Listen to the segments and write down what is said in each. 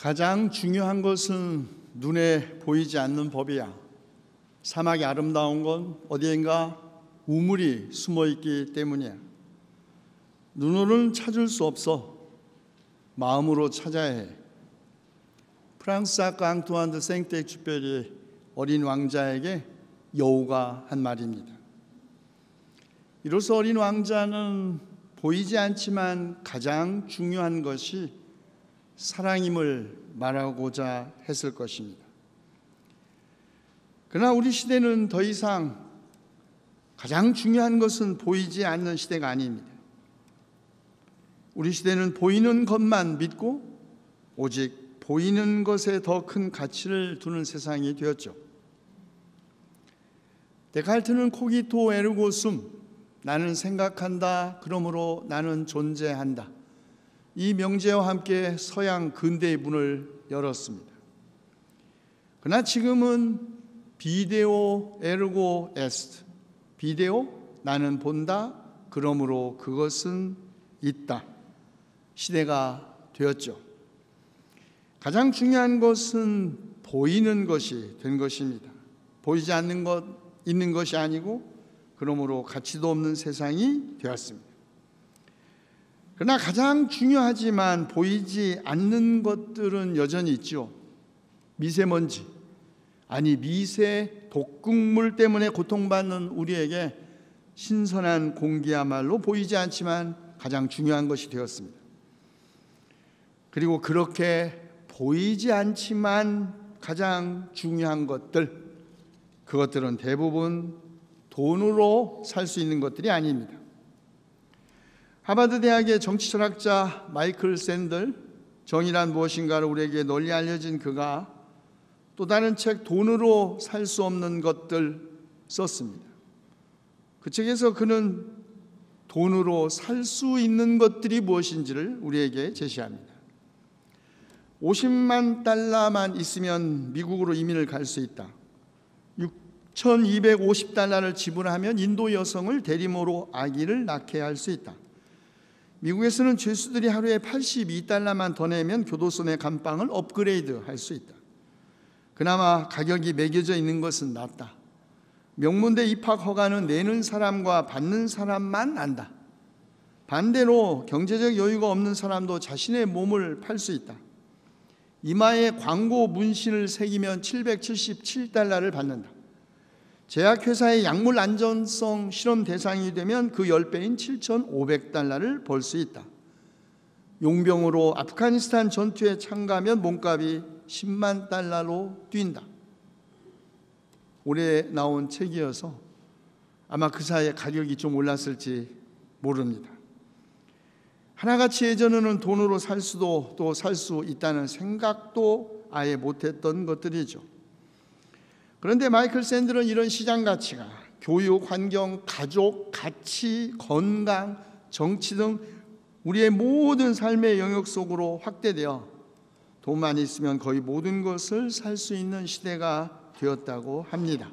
가장 중요한 것은 눈에 보이지 않는 법이야. 사막이 아름다운 건 어디엔가 우물이 숨어 있기 때문이야. 눈으로는 찾을 수 없어. 마음으로 찾아야 해. 프랑스 작가 앙투안 드 생텍쥐페리 어린 왕자에게 여우가 한 말입니다. 이로써 어린 왕자는 보이지 않지만 가장 중요한 것이 사랑임을 말하고자 했을 것입니다. 그러나 우리 시대는 더 이상 가장 중요한 것은 보이지 않는 시대가 아닙니다. 우리 시대는 보이는 것만 믿고 오직 보이는 것에 더 큰 가치를 두는 세상이 되었죠. 데칼트는 코기토 에르고 숨, 나는 생각한다, 그러므로 나는 존재한다. 이 명제와 함께 서양 근대의 문을 열었습니다. 그러나 지금은 비데오 에르고 에스트, 비데오 나는 본다, 그러므로 그것은 있다. 시대가 되었죠. 가장 중요한 것은 보이는 것이 된 것입니다. 보이지 않는 것, 있는 것이 아니고, 그러므로 가치도 없는 세상이 되었습니다. 그러나 가장 중요하지만 보이지 않는 것들은 여전히 있죠. 미세먼지, 아니 미세 독극물 때문에 고통받는 우리에게 신선한 공기야말로 보이지 않지만 가장 중요한 것이 되었습니다. 그리고 그렇게 보이지 않지만 가장 중요한 것들, 그것들은 대부분 돈으로 살 수 있는 것들이 아닙니다. 하버드 대학의 정치 철학자 마이클 샌들 정의란 무엇인가를 우리에게 널리 알려진 그가 또 다른 책 돈으로 살 수 없는 것들 썼습니다. 그 책에서 그는 돈으로 살 수 있는 것들이 무엇인지를 우리에게 제시합니다. 50만 달러만 있으면 미국으로 이민을 갈 수 있다. 6,250달러를 지불하면 인도 여성을 대리모로 아기를 낳게 할 수 있다. 미국에서는 죄수들이 하루에 82달러만 더 내면 교도소 내 감방을 업그레이드 할 수 있다. 그나마 가격이 매겨져 있는 것은 낫다. 명문대 입학 허가는 내는 사람과 받는 사람만 안다. 반대로 경제적 여유가 없는 사람도 자신의 몸을 팔 수 있다. 이마에 광고 문신을 새기면 777달러를 받는다. 제약회사의 약물 안전성 실험 대상이 되면 그 10배인 7,500달러를 벌 수 있다. 용병으로 아프가니스탄 전투에 참가하면 몸값이 10만 달러로 뛴다. 올해 나온 책이어서 아마 그 사이에 가격이 좀 올랐을지 모릅니다. 하나같이 예전에는 돈으로 살 수도 또 살 수 있다는 생각도 아예 못했던 것들이죠. 그런데 마이클 샌들은 이런 시장 가치가 교육, 환경, 가족, 가치, 건강, 정치 등 우리의 모든 삶의 영역 속으로 확대되어 돈만 있으면 거의 모든 것을 살 수 있는 시대가 되었다고 합니다.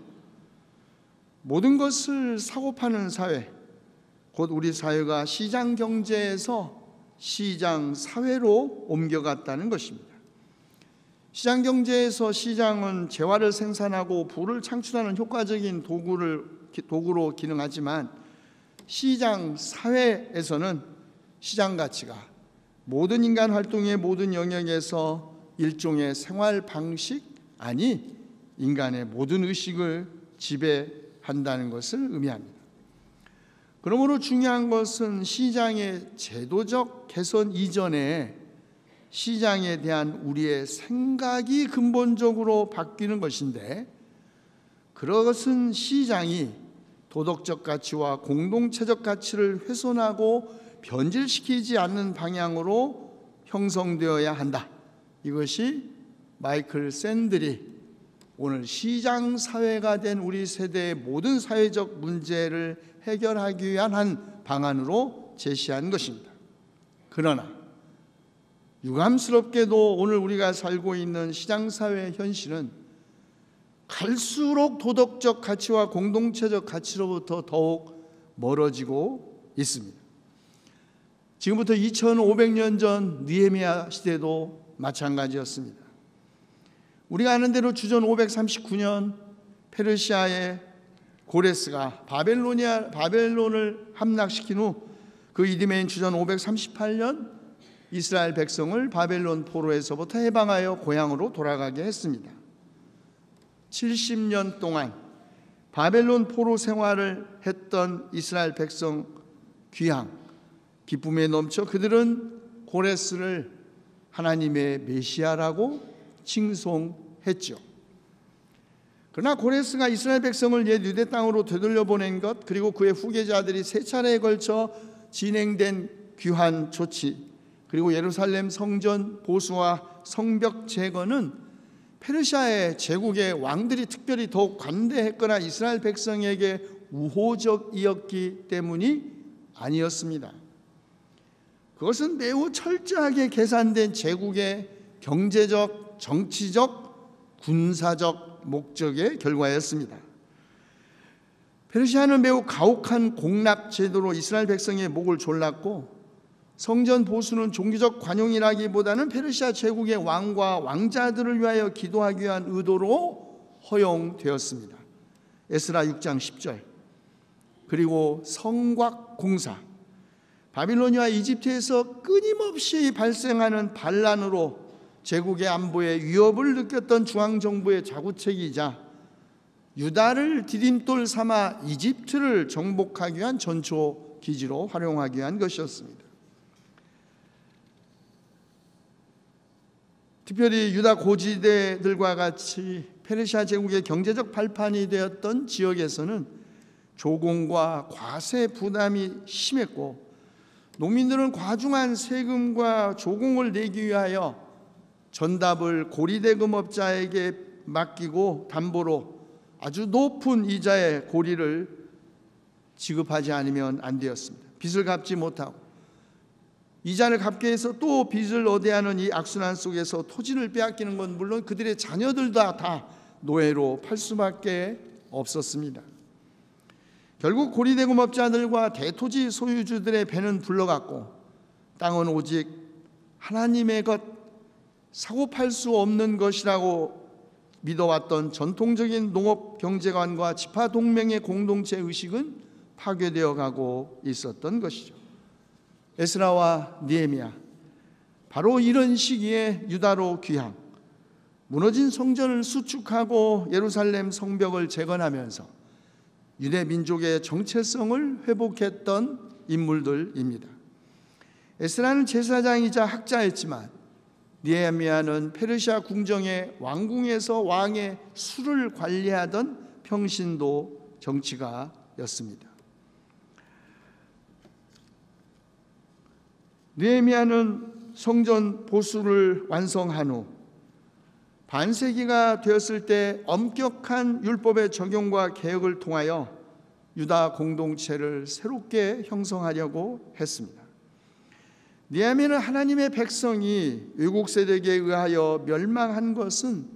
모든 것을 사고 파는 사회, 곧 우리 사회가 시장 경제에서 시장 사회로 옮겨갔다는 것입니다. 시장 경제에서 시장은 재화를 생산하고 부를 창출하는 효과적인 도구를 도구로 기능하지만 시장 사회에서는 시장 가치가 모든 인간 활동의 모든 영역에서 일종의 생활 방식 아니 인간의 모든 의식을 지배한다는 것을 의미합니다. 그러므로 중요한 것은 시장의 제도적 개선 이전에 시장에 대한 우리의 생각이 근본적으로 바뀌는 것인데 그것은 시장이 도덕적 가치와 공동체적 가치를 훼손하고 변질시키지 않는 방향으로 형성되어야 한다. 이것이 마이클 샌들이 오늘 시장 사회가 된 우리 세대의 모든 사회적 문제를 해결하기 위한 한 방안으로 제시한 것입니다. 그러나 유감스럽게도 오늘 우리가 살고 있는 시장 사회 현실은 갈수록 도덕적 가치와 공동체적 가치로부터 더욱 멀어지고 있습니다. 지금부터 2500년 전 느헤미야 시대도 마찬가지였습니다. 우리가 아는 대로 주전 539년 페르시아의 고레스가 바벨로니아 바벨론을 함락시킨 후 그 이듬해인 주전 538년 이스라엘 백성을 바벨론 포로에서부터 해방하여 고향으로 돌아가게 했습니다. 70년 동안 바벨론 포로 생활을 했던 이스라엘 백성 귀향 기쁨에 넘쳐 그들은 고레스를 하나님의 메시아라고 칭송했죠. 그러나 고레스가 이스라엘 백성을 옛 유대 땅으로 되돌려 보낸 것 그리고 그의 후계자들이 세 차례에 걸쳐 진행된 귀환 조치 그리고 예루살렘 성전 보수와 성벽 제거는 페르시아의 제국의 왕들이 특별히 더욱 관대했거나 이스라엘 백성에게 우호적이었기 때문이 아니었습니다. 그것은 매우 철저하게 계산된 제국의 경제적, 정치적, 군사적 목적의 결과였습니다. 페르시아는 매우 가혹한 공납 제도로 이스라엘 백성의 목을 졸랐고 성전 보수는 종교적 관용이라기보다는 페르시아 제국의 왕과 왕자들을 위하여 기도하기 위한 의도로 허용되었습니다. 에스라 6장 10절. 그리고 성곽 공사. 바빌로니아 이집트에서 끊임없이 발생하는 반란으로 제국의 안보에 위협을 느꼈던 중앙 정부의 자구책이자 유다를 디딤돌 삼아 이집트를 정복하기 위한 전초 기지로 활용하기 위한 것이었습니다. 특별히 유다 고지대들과 같이 페르시아 제국의 경제적 발판이 되었던 지역에서는 조공과 과세 부담이 심했고 농민들은 과중한 세금과 조공을 내기 위하여 전답을 고리대금업자에게 맡기고 담보로 아주 높은 이자의 고리를 지급하지 않으면 안 되었습니다. 빚을 갚지 못하고 이자를 갚게 해서 또 빚을 얻어야 하는 이 악순환 속에서 토지를 빼앗기는 건 물론 그들의 자녀들도 다 노예로 팔 수밖에 없었습니다. 결국 고리대금업자들과 대토지 소유주들의 배는 불러갔고 땅은 오직 하나님의 것 사고 팔 수 없는 것이라고 믿어왔던 전통적인 농업 경제관과 지파 동맹의 공동체 의식은 파괴되어 가고 있었던 것이죠. 에스라와 니에미야 바로 이런 시기에 유다로 귀향 무너진 성전을 수축하고 예루살렘 성벽을 재건하면서 유대 민족의 정체성을 회복했던 인물들입니다. 에스라는 제사장이자 학자였지만 니에미아는 페르시아 궁정의 왕궁에서 왕의 수를 관리하던 평신도 정치가였습니다. 니에미아는 성전 보수를 완성한 후 반세기가 되었을 때 엄격한 율법의 적용과 개혁을 통하여 유다 공동체를 새롭게 형성하려고 했습니다. 니아미는 하나님의 백성이 외국 세력에 의하여 멸망한 것은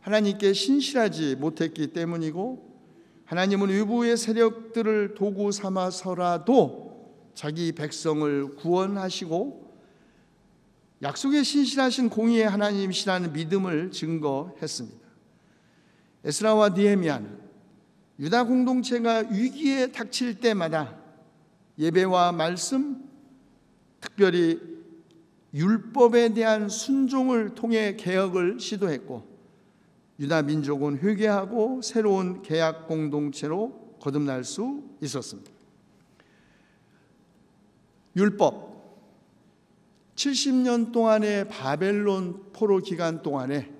하나님께 신실하지 못했기 때문이고 하나님은 외부의 세력들을 도구 삼아서라도 자기 백성을 구원하시고 약속에 신실하신 공의의 하나님이시라는 믿음을 증거했습니다. 에스라와 니에미아는 유다 공동체가 위기에 닥칠 때마다 예배와 말씀, 특별히 율법에 대한 순종을 통해 개혁을 시도했고 유다 민족은 회개하고 새로운 계약 공동체로 거듭날 수 있었습니다. 율법 70년 동안의 바벨론 포로 기간 동안에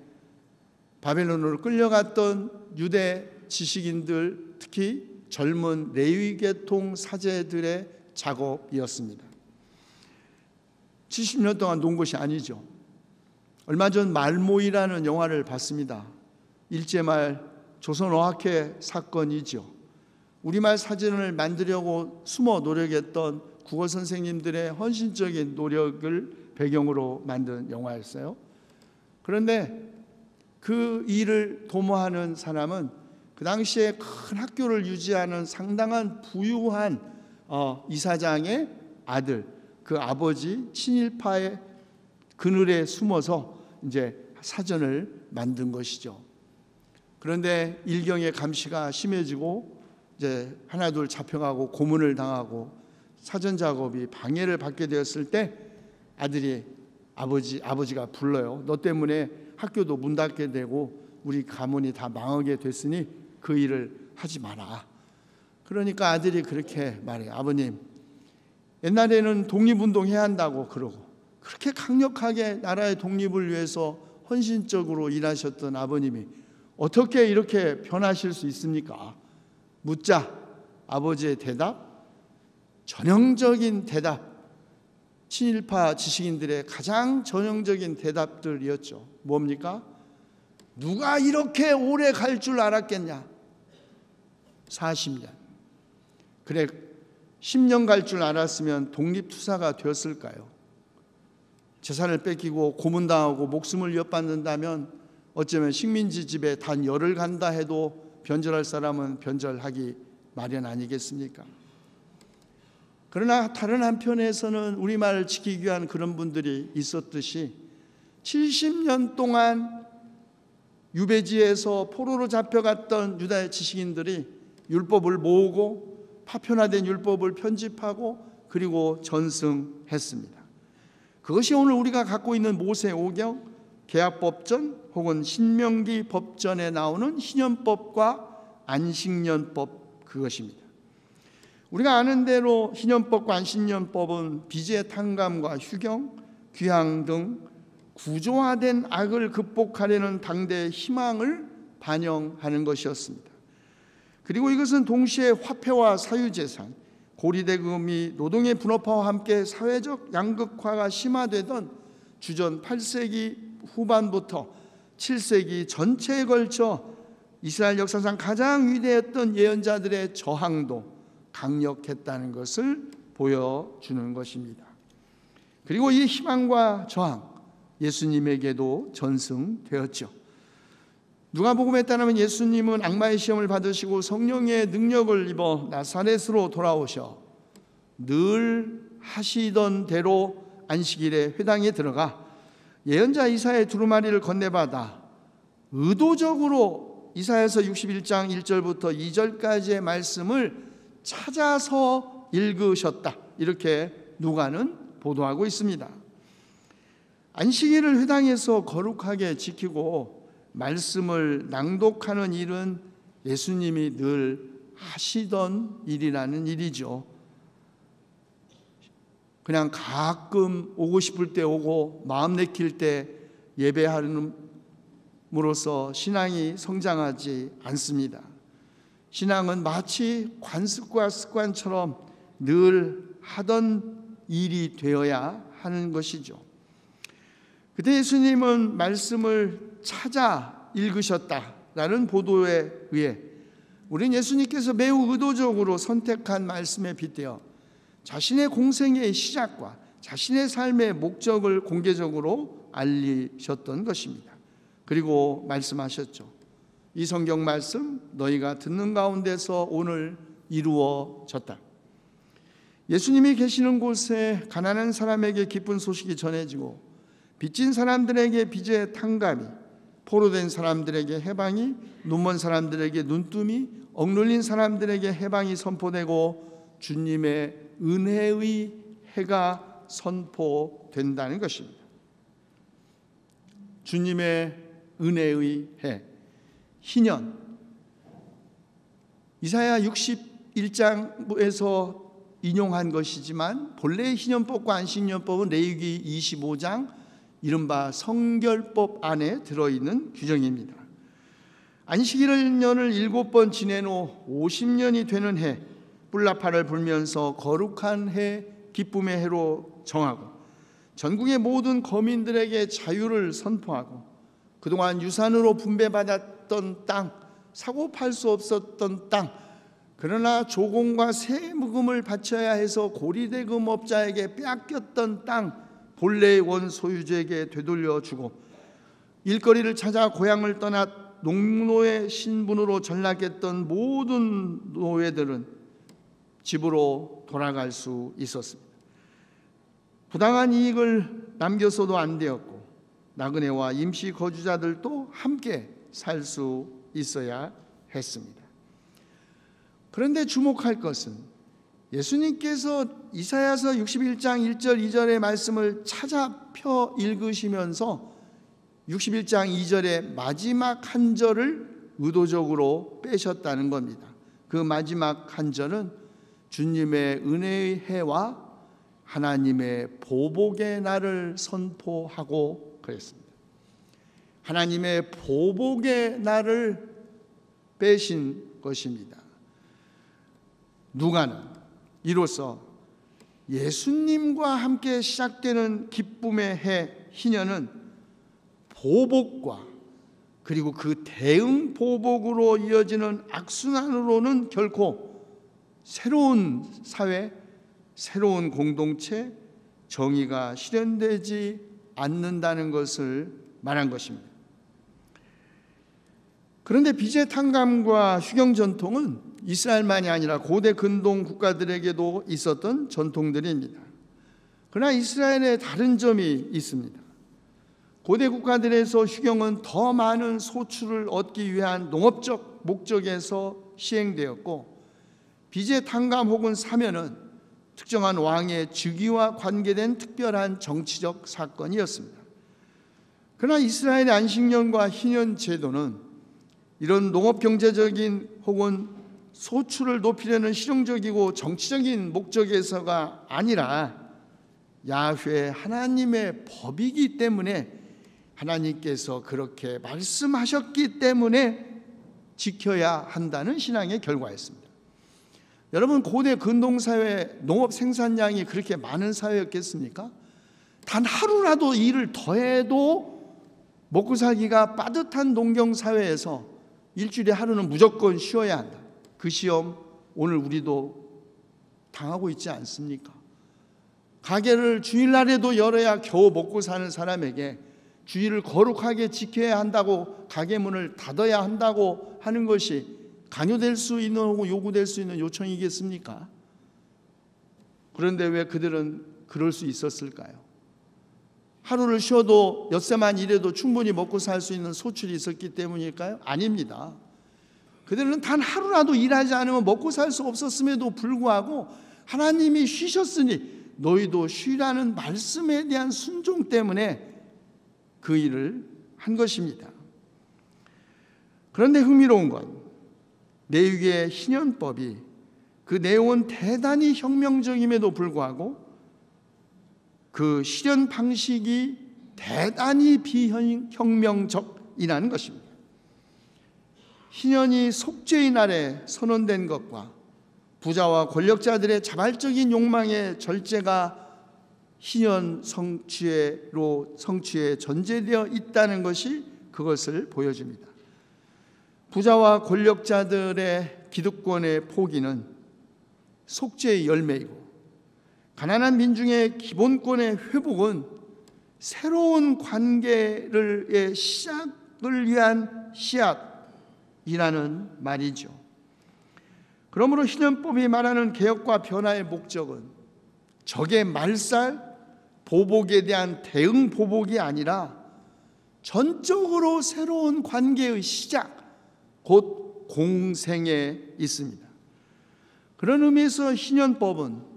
바벨론으로 끌려갔던 유대 지식인들 특히 젊은 레위 계통 사제들의 작업이었습니다. 70년 동안 논 것이 아니죠. 얼마 전 말모이라는 영화를 봤습니다. 일제말 조선어학회 사건이죠. 우리말 사전을 만들려고 숨어 노력했던 국어 선생님들의 헌신적인 노력을 배경으로 만든 영화였어요. 그런데 그 일을 도모하는 사람은 그 당시에 큰 학교를 유지하는 상당한 부유한 어, 이사장의 아들, 그 아버지 친일파의 그늘에 숨어서 이제 사전을 만든 것이죠. 그런데 일경의 감시가 심해지고 이제 하나둘 잡혀가고 고문을 당하고 사전 작업이 방해를 받게 되었을 때 아들이 아버지 아버지가 불러요. 너 때문에 학교도 문 닫게 되고 우리 가문이 다 망하게 됐으니 그 일을 하지 마라. 그러니까 아들이 그렇게 말해요. 아버님, 옛날에는 독립운동 해야 한다고 그러고 그렇게 강력하게 나라의 독립을 위해서 헌신적으로 일하셨던 아버님이 어떻게 이렇게 변하실 수 있습니까? 묻자 아버지의 대답 전형적인 대답 친일파 지식인들의 가장 전형적인 대답들이었죠. 뭡니까? 누가 이렇게 오래 갈 줄 알았겠냐? 40년. 그래 10년 갈 줄 알았으면 독립투사가 되었을까요? 재산을 뺏기고 고문당하고 목숨을 엿받는다면 어쩌면 식민지 집에 단 열을 간다 해도 변절할 사람은 변절하기 마련 아니겠습니까? 그러나 다른 한편에서는 우리말을 지키기 위한 그런 분들이 있었듯이 70년 동안 유배지에서 포로로 잡혀갔던 유다의 지식인들이 율법을 모으고 파편화된 율법을 편집하고 그리고 전승했습니다. 그것이 오늘 우리가 갖고 있는 모세 오경, 계약법전 혹은 신명기 법전에 나오는 희년법과 안식년법 그것입니다. 우리가 아는 대로 희년법과 안식년법은 빚의 탕감과 휴경, 귀향 등 구조화된 악을 극복하려는 당대의 희망을 반영하는 것이었습니다. 그리고 이것은 동시에 화폐와 사유재산, 고리대금이 노동의 분업화와 함께 사회적 양극화가 심화되던 주전 8세기 후반부터 7세기 전체에 걸쳐 이스라엘 역사상 가장 위대했던 예언자들의 저항도 강력했다는 것을 보여주는 것입니다. 그리고 이 희망과 저항 예수님에게도 전승되었죠. 누가복음에 따르면 예수님은 악마의 시험을 받으시고 성령의 능력을 입어 나사렛으로 돌아오셔 늘 하시던 대로 안식일에 회당에 들어가 예언자 이사의 두루마리를 건네받아 의도적으로 이사에서 61장 1절부터 2절까지의 말씀을 찾아서 읽으셨다. 이렇게 누가는 보도하고 있습니다. 안식일을 회당에서 거룩하게 지키고 말씀을 낭독하는 일은 예수님이 늘 하시던 일이라는 일이죠. 그냥 가끔 오고 싶을 때 오고 마음 내킬 때 예배하는 으로써 신앙이 성장하지 않습니다. 신앙은 마치 관습과 습관처럼 늘 하던 일이 되어야 하는 것이죠. 그때 예수님은 말씀을 찾아 읽으셨다라는 보도에 의해 우리는 예수님께서 매우 의도적으로 선택한 말씀에 빗대어 자신의 공생의 시작과 자신의 삶의 목적을 공개적으로 알리셨던 것입니다. 그리고 말씀하셨죠. 이 성경 말씀 너희가 듣는 가운데서 오늘 이루어졌다. 예수님이 계시는 곳에 가난한 사람에게 기쁜 소식이 전해지고 빚진 사람들에게 빚의 탕감이 포로된 사람들에게 해방이 눈먼 사람들에게 눈뜸이 억눌린 사람들에게 해방이 선포되고 주님의 은혜의 해가 선포된다는 것입니다. 주님의 은혜의 해 희년 이사야 61장에서 인용한 것이지만 본래의 희년법과 안식년법은 레위기 25장 이른바 성결법 안에 들어있는 규정입니다. 안식일년을 일곱 번 지내노 50년이 되는 해 뿔나파를 불면서 거룩한 해 기쁨의 해로 정하고 전국의 모든 거민들에게 자유를 선포하고 그동안 유산으로 분배받았 없었던 땅, 사고 팔 수 없었던 땅, 그러나 조공과 세무금을 바쳐야 해서 고리대금업자에게 빼앗겼던 땅, 본래의 원 소유주에게 되돌려 주고 일거리를 찾아 고향을 떠나 농노의 신분으로 전락했던 모든 노예들은 집으로 돌아갈 수 있었습니다. 부당한 이익을 남겨서도 안 되었고 나그네와 임시 거주자들도 함께 살 수 있어야 했습니다. 그런데 주목할 것은 예수님께서 이사야서 61장 1절 2절의 말씀을 찾아 펴 읽으시면서 61장 2절의 마지막 한 절을 의도적으로 빼셨다는 겁니다. 그 마지막 한 절은 주님의 은혜의 해와 하나님의 보복의 날을 선포하고 그랬습니다. 하나님의 보복의 날을 빼신 것입니다. 누가는 이로써 예수님과 함께 시작되는 기쁨의 해 희년은 보복과 그리고 그 대응 보복으로 이어지는 악순환으로는 결코 새로운 사회, 새로운 공동체, 정의가 실현되지 않는다는 것을 말한 것입니다. 그런데 비제 탕감과 휴경 전통은 이스라엘만이 아니라 고대 근동 국가들에게도 있었던 전통들입니다. 그러나 이스라엘에 다른 점이 있습니다. 고대 국가들에서 휴경은 더 많은 소출을 얻기 위한 농업적 목적에서 시행되었고 빚의 탕감 혹은 사면은 특정한 왕의 즉위와 관계된 특별한 정치적 사건이었습니다. 그러나 이스라엘의 안식년과 희년 제도는 이런 농업 경제적인 혹은 소출을 높이려는 실용적이고 정치적인 목적에서가 아니라 야훼 하나님의 법이기 때문에 하나님께서 그렇게 말씀하셨기 때문에 지켜야 한다는 신앙의 결과였습니다. 여러분 고대 근동 사회 농업 생산량이 그렇게 많은 사회였겠습니까? 단 하루라도 일을 더해도 먹고 살기가 빠듯한 농경 사회에서 일주일에 하루는 무조건 쉬어야 한다. 그 시험 오늘 우리도 당하고 있지 않습니까? 가게를 주일날에도 열어야 겨우 먹고 사는 사람에게 주의를 거룩하게 지켜야 한다고 가게 문을 닫아야 한다고 하는 것이 강요될 수 있는 혹은 요구될 수 있는 요청이겠습니까? 그런데 왜 그들은 그럴 수 있었을까요? 하루를 쉬어도 엿새만 일해도 충분히 먹고 살 수 있는 소출이 있었기 때문일까요? 아닙니다. 그들은 단 하루라도 일하지 않으면 먹고 살 수 없었음에도 불구하고 하나님이 쉬셨으니 너희도 쉬라는 말씀에 대한 순종 때문에 그 일을 한 것입니다. 그런데 흥미로운 건 내육의 신현법이 그 내용은 대단히 혁명적임에도 불구하고 그 실현 방식이 대단히 비혁명적이라는 것입니다. 희년이 속죄의 날에 선언된 것과 부자와 권력자들의 자발적인 욕망의 절제가 희연 성취로 성취에 전제되어 있다는 것이 그것을 보여줍니다. 부자와 권력자들의 기득권의 포기는 속죄의 열매이고 가난한 민중의 기본권의 회복은 새로운 관계를 시작을 위한 씨앗이라는 말이죠. 그러므로 신현법이 말하는 개혁과 변화의 목적은 적의 말살, 보복에 대한 대응 보복이 아니라 전적으로 새로운 관계의 시작, 곧 공생에 있습니다. 그런 의미에서 희년법은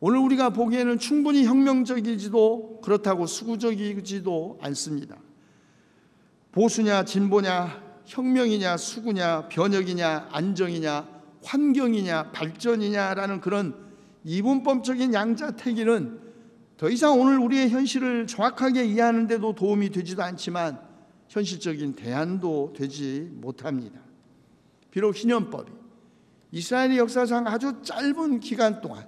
오늘 우리가 보기에는 충분히 혁명적이지도 그렇다고 수구적이지도 않습니다. 보수냐 진보냐 혁명이냐 수구냐 변혁이냐 안정이냐 환경이냐 발전이냐라는 그런 이분법적인 양자택일은 더 이상 오늘 우리의 현실을 정확하게 이해하는 데도 도움이 되지도 않지만 현실적인 대안도 되지 못합니다. 비록 희년법이 이스라엘의 역사상 아주 짧은 기간 동안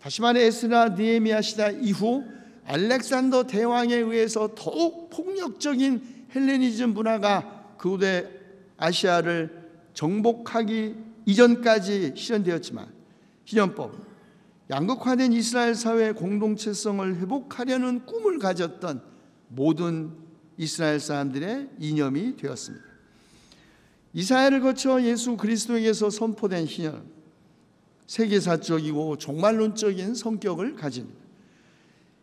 다시 말해 에스라 니에미아 시대 이후 알렉산더 대왕에 의해서 더욱 폭력적인 헬레니즘 문화가 그후대 아시아를 정복하기 이전까지 실현되었지만 희년법은 양극화된 이스라엘 사회의 공동체성을 회복하려는 꿈을 가졌던 모든 이스라엘 사람들의 이념이 되었습니다. 이사야를 거쳐 예수 그리스도에게서 선포된 희년 세계사적이고 종말론적인 성격을 가집니다.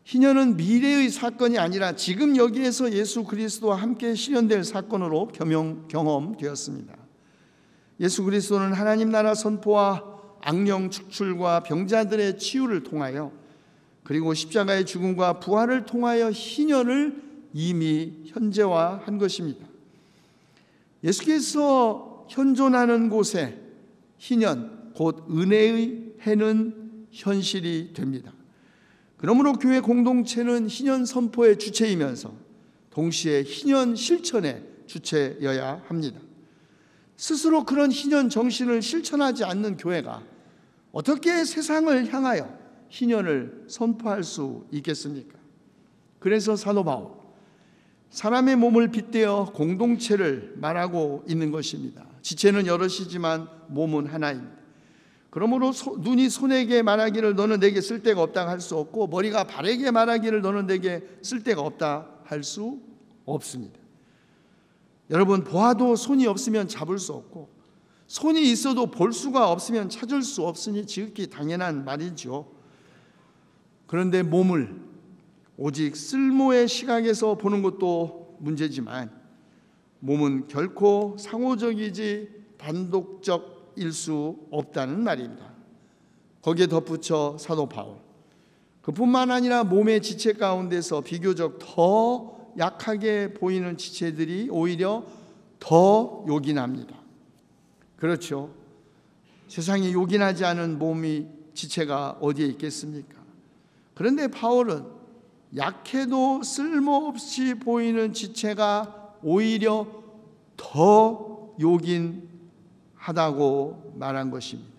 희년은 미래의 사건이 아니라 지금 여기에서 예수 그리스도와 함께 실현될 사건으로 경험, 경험되었습니다. 예수 그리스도는 하나님 나라 선포와 악령 축출과 병자들의 치유를 통하여 그리고 십자가의 죽음과 부활을 통하여 희년을 이미 현재화한 것입니다. 예수께서 현존하는 곳에 희년 곧 은혜의 해는 현실이 됩니다. 그러므로 교회 공동체는 희년 선포의 주체이면서 동시에 희년 실천의 주체여야 합니다. 스스로 그런 희년 정신을 실천하지 않는 교회가 어떻게 세상을 향하여 희년을 선포할 수 있겠습니까? 그래서 사도 바울 사람의 몸을 빗대어 공동체를 말하고 있는 것입니다. 지체는 여럿이지만 몸은 하나입니다. 그러므로 소, 눈이 손에게 말하기를 너는 내게 쓸데가 없다 할 수 없고 머리가 발에게 말하기를 너는 내게 쓸데가 없다 할 수 없습니다. 여러분 보아도 손이 없으면 잡을 수 없고 손이 있어도 볼 수가 없으면 찾을 수 없으니 지극히 당연한 말이죠. 그런데 몸을 오직 쓸모의 시각에서 보는 것도 문제지만 몸은 결코 상호적이지 단독적 일 수 없다는 말입니다. 거기에 덧붙여 사도 바울. 그뿐만 아니라 몸의 지체 가운데서 비교적 더 약하게 보이는 지체들이 오히려 더 요긴합니다. 그렇죠. 세상에 요긴하지 않은 몸이 지체가 어디에 있겠습니까? 그런데 바울은 약해도 쓸모없이 보이는 지체가 오히려 더 요긴 하다고 말한 것입니다.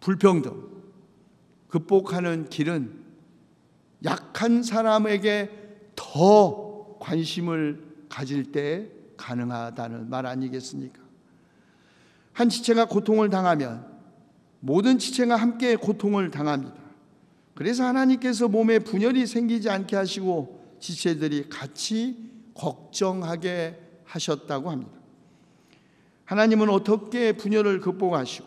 불평등 극복하는 길은 약한 사람에게 더 관심을 가질 때 가능하다는 말 아니겠습니까? 한 지체가 고통을 당하면 모든 지체가 함께 고통을 당합니다. 그래서 하나님께서 몸에 분열이 생기지 않게 하시고 지체들이 같이 걱정하게 하셨다고 합니다. 하나님은 어떻게 분열을 극복하시고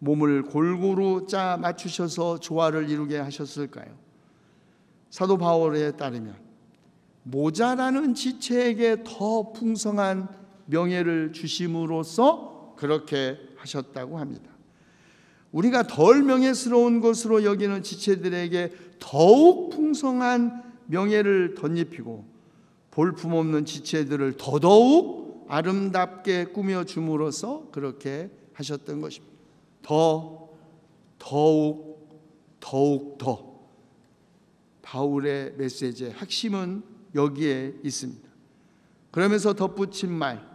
몸을 골고루 짜 맞추셔서 조화를 이루게 하셨을까요? 사도 바울에 따르면 모자라는 지체에게 더 풍성한 명예를 주심으로써 그렇게 하셨다고 합니다. 우리가 덜 명예스러운 것으로 여기는 지체들에게 더욱 풍성한 명예를 덧입히고 볼품 없는 지체들을 더더욱 아름답게 꾸며 줌으로써 그렇게 하셨던 것입니다. 더 더욱 더욱 더 바울의 메시지의 핵심은 여기에 있습니다. 그러면서 덧붙인 말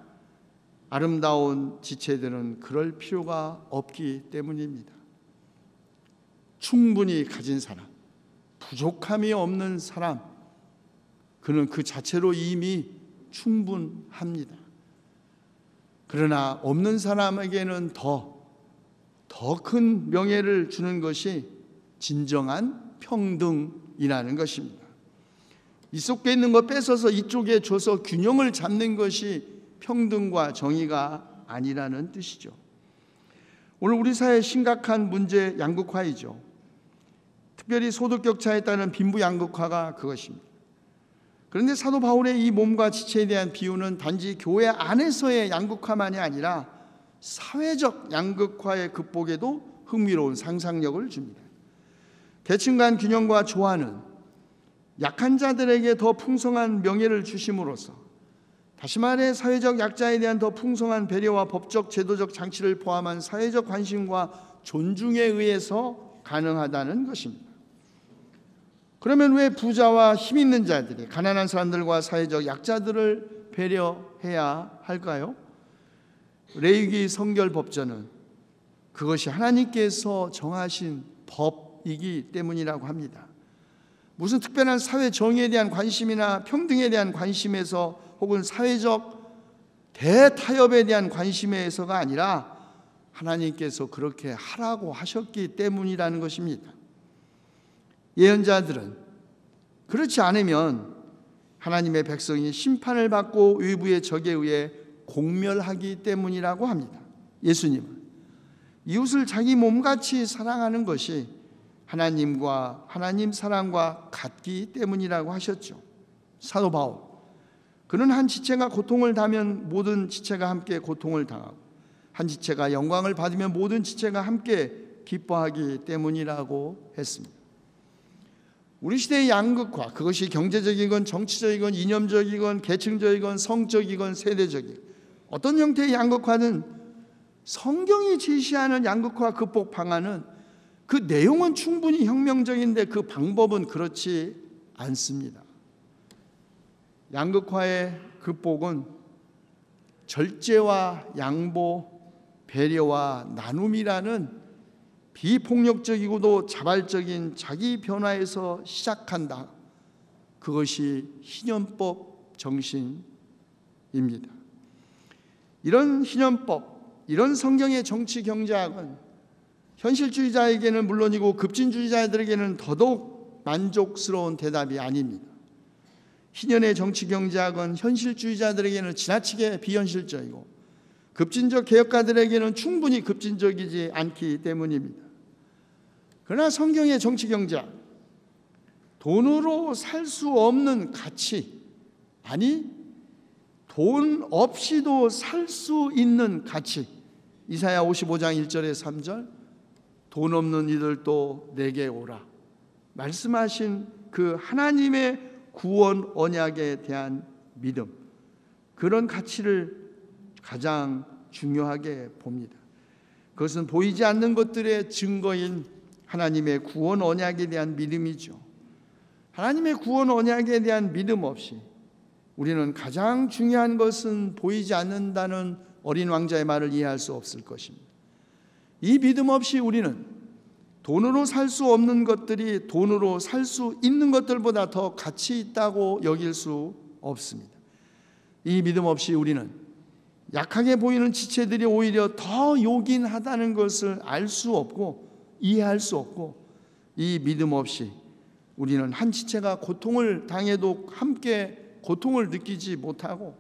아름다운 지체들은 그럴 필요가 없기 때문입니다. 충분히 가진 사람, 부족함이 없는 사람, 그는 그 자체로 이미 충분합니다. 그러나 없는 사람에게는 더, 더 큰 명예를 주는 것이 진정한 평등이라는 것입니다. 이쪽에 있는 거 뺏어서 이쪽에 줘서 균형을 잡는 것이 평등과 정의가 아니라는 뜻이죠. 오늘 우리 사회 심각한 문제 양극화이죠. 특별히 소득 격차에 따른 빈부 양극화가 그것입니다. 그런데 사도 바울의 이 몸과 지체에 대한 비유는 단지 교회 안에서의 양극화만이 아니라 사회적 양극화의 극복에도 흥미로운 상상력을 줍니다. 계층 간 균형과 조화는 약한 자들에게 더 풍성한 명예를 주심으로써 다시 말해 사회적 약자에 대한 더 풍성한 배려와 법적 제도적 장치를 포함한 사회적 관심과 존중에 의해서 가능하다는 것입니다. 그러면 왜 부자와 힘 있는 자들이 가난한 사람들과 사회적 약자들을 배려해야 할까요? 레위기 성결 법전은 그것이 하나님께서 정하신 법이기 때문이라고 합니다. 무슨 특별한 사회 정의에 대한 관심이나 평등에 대한 관심에서 혹은 사회적 대타협에 대한 관심에서가 아니라 하나님께서 그렇게 하라고 하셨기 때문이라는 것입니다. 예언자들은 그렇지 않으면 하나님의 백성이 심판을 받고 외부의 적에 의해 공멸하기 때문이라고 합니다. 예수님은 이웃을 자기 몸같이 사랑하는 것이 하나님과 하나님 사랑과 같기 때문이라고 하셨죠. 사도 바울. 그는 한 지체가 고통을 당하면 모든 지체가 함께 고통을 당하고 한 지체가 영광을 받으면 모든 지체가 함께 기뻐하기 때문이라고 했습니다. 우리 시대의 양극화, 그것이 경제적이건 정치적이건 이념적이건 계층적이건 성적이건 세대적이건 어떤 형태의 양극화는 성경이 제시하는 양극화 극복 방안은 그 내용은 충분히 혁명적인데 그 방법은 그렇지 않습니다. 양극화의 극복은 절제와 양보, 배려와 나눔이라는 비폭력적이고도 자발적인 자기 변화에서 시작한다. 그것이 희년법 정신입니다. 이런 희년법, 이런 성경의 정치 경제학은 현실주의자에게는 물론이고 급진주의자들에게는 더더욱 만족스러운 대답이 아닙니다. 희년의 정치 경제학은 현실주의자들에게는 지나치게 비현실적이고 급진적 개혁가들에게는 충분히 급진적이지 않기 때문입니다. 그러나 성경의 정치 경제학 돈으로 살 수 없는 가치 아니 돈 없이도 살 수 있는 가치. 이사야 55장 1절에 3절 돈 없는 이들도 내게 오라. 말씀하신 그 하나님의 구원 언약에 대한 믿음. 그런 가치를 가장 중요하게 봅니다. 그것은 보이지 않는 것들의 증거인 하나님의 구원 언약에 대한 믿음이죠. 하나님의 구원 언약에 대한 믿음 없이 우리는 가장 중요한 것은 보이지 않는다는 어린 왕자의 말을 이해할 수 없을 것입니다. 이 믿음 없이 우리는 돈으로 살 수 없는 것들이 돈으로 살 수 있는 것들보다 더 가치 있다고 여길 수 없습니다. 이 믿음 없이 우리는 약하게 보이는 지체들이 오히려 더 요긴하다는 것을 알 수 없고 이해할 수 없고 이 믿음 없이 우리는 한 지체가 고통을 당해도 함께 고통을 느끼지 못하고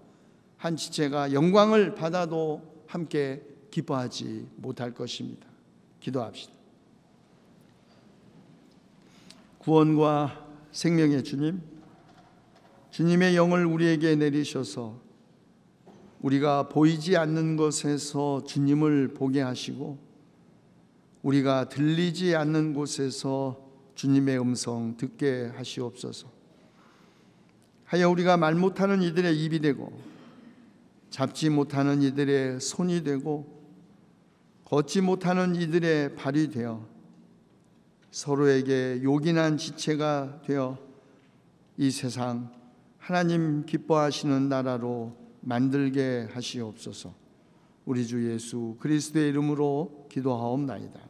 한 지체가 영광을 받아도 함께 기뻐하지 못할 것입니다. 기도합시다. 구원과 생명의 주님, 주님의 영을 우리에게 내리셔서 우리가 보이지 않는 것에서 주님을 보게 하시고 우리가 들리지 않는 곳에서 주님의 음성 듣게 하시옵소서. 하여 우리가 말 못하는 이들의 입이 되고 잡지 못하는 이들의 손이 되고 걷지 못하는 이들의 발이 되어 서로에게 요긴한 지체가 되어 이 세상 하나님 기뻐하시는 나라로 만들게 하시옵소서. 우리 주 예수 그리스도의 이름으로 기도하옵나이다.